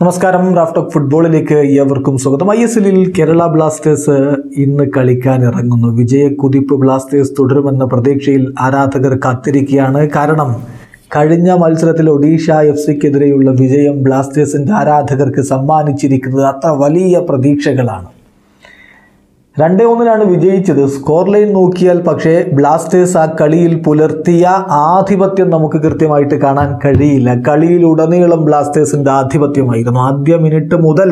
നമസ്കാരം റാഫ്റ്റോക്ക് ഫുട്ബോളിലേക്ക് ഏവർക്കും സ്വാഗതം. ഐ എസ് എല്ലിൽ കേരള ബ്ലാസ്റ്റേഴ്സ് ഇന്ന് കളിക്കാൻ ഇറങ്ങുന്നു. വിജയക്കുതിപ്പ് ബ്ലാസ്റ്റേഴ്സ് തുടരുമെന്ന പ്രതീക്ഷയിൽ ആരാധകർ കാത്തിരിക്കുകയാണ്. കാരണം കഴിഞ്ഞ മത്സരത്തിൽ ഒഡീഷ എഫ് സിക്കെതിരെയുള്ള വിജയം ബ്ലാസ്റ്റേഴ്സിന്റെ ആരാധകർക്ക് സമ്മാനിച്ചിരിക്കുന്നത് അത്ര വലിയ പ്രതീക്ഷകളാണ്. രണ്ടേ ഒന്നിനാണ് വിജയിച്ചത്. സ്കോർ ലൈൻ നോക്കിയാൽ പക്ഷേ ബ്ലാസ്റ്റേഴ്സ് ആ കളിയിൽ പുലർത്തിയ ആധിപത്യം നമുക്ക് കൃത്യമായിട്ട് കാണാൻ കഴിയില്ല. കളിയിലുടനീളം ബ്ലാസ്റ്റേഴ്സിന്റെ ആധിപത്യമായിരുന്നു. ആദ്യ മിനിറ്റ് മുതൽ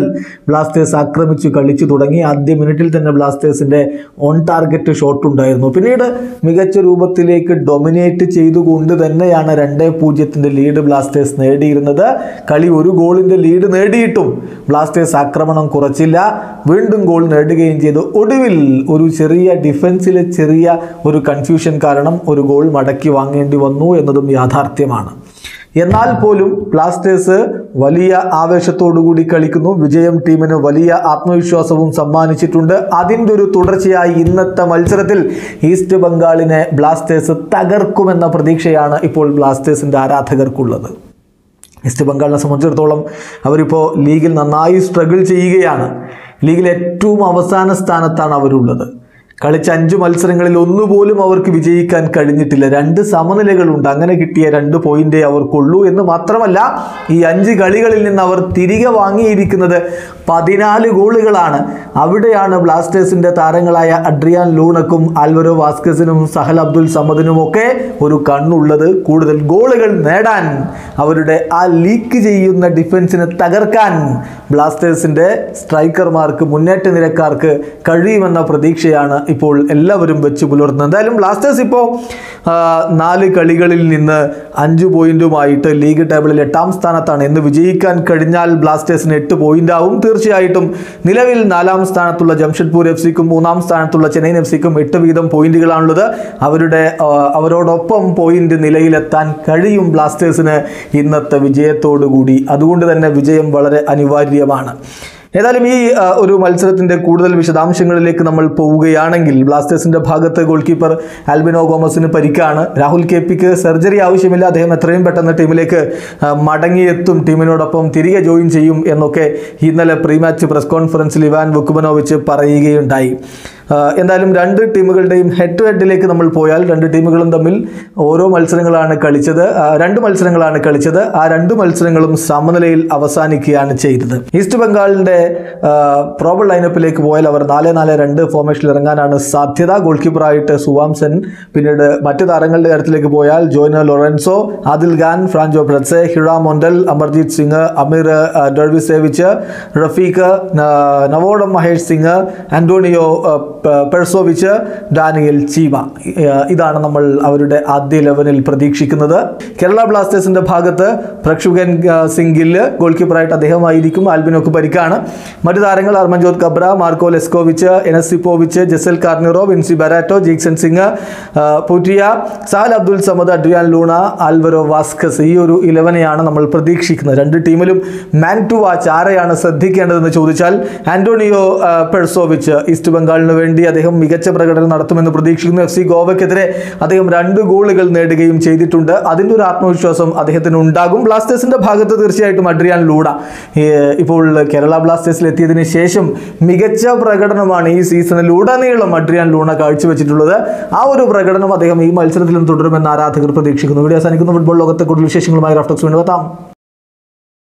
ബ്ലാസ്റ്റേഴ്സ് ആക്രമിച്ചു കളിച്ചു തുടങ്ങി. ആദ്യ മിനിറ്റിൽ തന്നെ ബ്ലാസ്റ്റേഴ്സിന്റെ ഓൺ ടാർഗറ്റ് ഷോട്ട് ഉണ്ടായിരുന്നു. പിന്നീട് മികച്ച രൂപത്തിലേക്ക് ഡൊമിനേറ്റ് ചെയ്തുകൊണ്ട് തന്നെയാണ് രണ്ടേ പൂജ്യത്തിന്റെ ലീഡ് ബ്ലാസ്റ്റേഴ്സ് നേടിയിരുന്നത്. കളി ഒരു ഗോളിന്റെ ലീഡ് നേടിയിട്ടും ബ്ലാസ്റ്റേഴ്സ് ആക്രമണം കുറച്ചില്ല. വീണ്ടും ഗോൾ നേടുകയും ചെയ്തു. ഒരു ചെറിയ ഡിഫൻസിലെ ചെറിയ ഒരു കൺഫ്യൂഷൻ കാരണം ഒരു ഗോൾ മടക്കി വാങ്ങേണ്ടി വന്നു എന്നതും യാഥാർത്ഥ്യമാണ്. എന്നാൽ പോലും ബ്ലാസ്റ്റേഴ്സ് വലിയ ആവേശത്തോടുകൂടി കളിക്കുന്നു. വിജയം ടീമിന് വലിയ ആത്മവിശ്വാസവും സമ്മാനിച്ചിട്ടുണ്ട്. അതിന്റെ ഒരു തുടർച്ചയായി ഇന്നത്തെ മത്സരത്തിൽ ഈസ്റ്റ് ബംഗാളിനെ ബ്ലാസ്റ്റേഴ്സ് തകർക്കുമെന്ന പ്രതീക്ഷയാണ് ഇപ്പോൾ ബ്ലാസ്റ്റേഴ്സിന്റെ ആരാധകർക്കുള്ളത്. ഈസ്റ്റ് ബംഗാളിനെ സംബന്ധിച്ചിടത്തോളം അവരിപ്പോൾ ലീഗിൽ നന്നായി സ്ട്രഗിൾ ചെയ്യുകയാണ്. ലീഗിൽ ഏറ്റവും അവസാന സ്ഥാനത്താണ് അവരുള്ളത്. കളിച്ച അഞ്ച് മത്സരങ്ങളിൽ ഒന്നുപോലും അവർക്ക് വിജയിക്കാൻ കഴിഞ്ഞിട്ടില്ല. രണ്ട് സമനിലകളുണ്ട്. അങ്ങനെ കിട്ടിയ രണ്ട് പോയിന്റേ അവർക്കുള്ളൂ എന്ന് മാത്രമല്ല ഈ അഞ്ച് കളികളിൽ നിന്ന് അവർ തിരികെ വാങ്ങിയിരിക്കുന്നത് പതിനാല് ഗോളുകളാണ്. അവിടെയാണ് ബ്ലാസ്റ്റേഴ്സിന്റെ താരങ്ങളായ അഡ്രിയാൻ ലൂണക്കും ആൽവരോ വാസ്കസിനും സഹൽ അബ്ദുൽ സമദിനും ഒക്കെ ഒരു കണ്ണുള്ളത്. കൂടുതൽ ഗോളുകൾ നേടാൻ അവരുടെ ആ ലീക്ക് ചെയ്യുന്ന ഡിഫൻസിനെ തകർക്കാൻ ബ്ലാസ്റ്റേഴ്സിന്റെ സ്ട്രൈക്കർമാർക്ക് മുന്നേറ്റ നിരക്കാർക്ക് കഴിയുമെന്ന പ്രതീക്ഷയാണ് ഇപ്പോൾ എല്ലാവരും വെച്ച് പുലർത്തുന്നത് എന്തായാലും ബ്ലാസ്റ്റേഴ്സ് ഇപ്പോൾ നാല് കളികളിൽ നിന്ന് അഞ്ച് പോയിന്റുമായിട്ട് ലീഗ് ടേബിളിൽ എട്ടാം സ്ഥാനത്താണ്. എന്ന് വിജയിക്കാൻ കഴിഞ്ഞാൽ ബ്ലാസ്റ്റേഴ്സിന് എട്ട് പോയിന്റ് ആവും തീർച്ചയായിട്ടും നിലവിൽ നാലാം സ്ഥാനത്തുള്ള ജംഷഡ്പൂർ എഫ് സിക്കും മൂന്നാം സ്ഥാനത്തുള്ള ചെന്നൈയിൻ എഫ് സിക്കും എട്ട് വീതം പോയിന്റുകളാണുള്ളത്. അവരുടെ അവരോടൊപ്പം പോയിന്റ് നിലയിലെത്താൻ കഴിയും ബ്ലാസ്റ്റേഴ്സിന് ഇന്നത്തെ വിജയത്തോടുകൂടി. അതുകൊണ്ട് തന്നെ വിജയം വളരെ അനിവാര്യമാണ്. ഏതായാലും ഈ ഒരു മത്സരത്തിന്റെ കൂടുതൽ വിശദാംശങ്ങളിലേക്ക് നമ്മൾ പോവുകയാണെങ്കിൽ ബ്ലാസ്റ്റേഴ്സിന്റെ ഭാഗത്ത് ഗോൾ കീപ്പർ ആൽബിനോ ഗോമസിന് പരിക്കാണ്. രാഹുൽ കെ പിക്ക് സർജറി ആവശ്യമില്ല. അദ്ദേഹം എത്രയും പെട്ടെന്ന് ടീമിലേക്ക് മടങ്ങിയെത്തും. ടീമിനോടൊപ്പം തിരികെ ജോയിൻ ചെയ്യും എന്നൊക്കെ ഇന്നലെ പ്രീ മാച്ച് പ്രസ് കോൺഫറൻസിൽ ഇവാൻ വുക്കുമനോവിച്ച് പറയുകയുണ്ടായി. എന്തായാലും രണ്ട് ടീമുകളുടെയും ഹെഡ് ടു ഹെഡിലേക്ക് നമ്മൾ പോയാൽ രണ്ട് ടീമുകളും തമ്മിൽ ഓരോ മത്സരങ്ങളാണ് കളിച്ചത്. രണ്ട് മത്സരങ്ങളാണ് കളിച്ചത്. ആ രണ്ട് മത്സരങ്ങളും സമനിലയിൽ അവസാനിക്കുകയാണ് ചെയ്തത്. ഈസ്റ്റ് ബംഗാളിന്റെ പ്രോബൾ ലൈനപ്പിലേക്ക് പോയാൽ അവർ നാല് നാല് രണ്ട് ഫോർമേഷനിൽ ഇറങ്ങാനാണ് സാധ്യത. ഗോൾ കീപ്പറായിട്ട് സുവാംസൻ പിന്നീട് മറ്റ് താരങ്ങളുടെ കാര്യത്തിലേക്ക് പോയാൽ Joyner Lourenco Adil Khan Franjo Prce Hira Mondal Amarjit Singh Amir Dervisevic Rafique Naorem Mahesh Singh Antonio ആ, പെർസോവിച്ച് ഡാനിയൽ ചീമ ഇതാണ് നമ്മൾ അവരുടെ ആദ്യ ലെവനിൽ പ്രതീക്ഷിക്കുന്നത്. കേരള ബ്ലാസ്റ്റേഴ്സിന്റെ ഭാഗത്ത് പ്രക്ഷുകൻ സിംഗിൽ ഗോൾ കീപ്പറായിട്ട് അദ്ദേഹമായിരിക്കും ആൽബിനോക്ക് പരിക്കാണ് മറ്റു താരങ്ങൾ Harmanjot Khabra Marko Leskovic Enes Sipovic Jessel Carneiro Vincy Barretto Jeakson Singh Puitea Sahal Abdul Samad Adrian Luna Alvaro Vazquez ഈ ഒരു ഇലവനെയാണ് നമ്മൾ പ്രതീക്ഷിക്കുന്നത്. രണ്ട് ടീമിലും മാൻ ടു വാച്ച് ആരെയാണ് ശ്രദ്ധിക്കേണ്ടതെന്ന് ചോദിച്ചാൽ ആന്റോണിയോ പെഴ്സോവിച്ച് ഈസ്റ്റ് ബംഗാളിന് വേണ്ടി അദ്ദേഹം മികച്ച പ്രകടനം നടത്തുമെന്ന് പ്രതീക്ഷിക്കുന്നു. എഫ് സി ഗോവയ്ക്കെതിരെ അദ്ദേഹം രണ്ട് ഗോളുകൾ നേടുകയും ചെയ്തിട്ടുണ്ട്. അതിന്റെ ഒരു ആത്മവിശ്വാസം അദ്ദേഹത്തിന് ഉണ്ടാകും. ബ്ലാസ്റ്റേഴ്സിന്റെ ഭാഗത്ത് തീർച്ചയായിട്ടും അഡ്രിയാൻ ലൂഡ ഇപ്പോൾ കേരള ബ്ലാസ്റ്റേഴ്സിൽ എത്തിയതിന് ശേഷം മികച്ച പ്രകടനമാണ് ഈ സീസണിൽ ഉടനീളം അഡ്രിയാൻ ലൂണ കാഴ്ചവെച്ചിട്ടുള്ളത്. ആ ഒരു പ്രകടനം അദ്ദേഹം ഈ മത്സരത്തിലും തുടരുമെന്ന് ആരാധകർ പ്രതീക്ഷിക്കുന്നു. വീഡിയോ അവസാനിക്കുന്ന. ഫുട്ബോൾ ലോകത്തെ കൂടുതൽ വിശേഷങ്ങളുമായി റാഫ്റ്റോക്സ് വേണ്ടി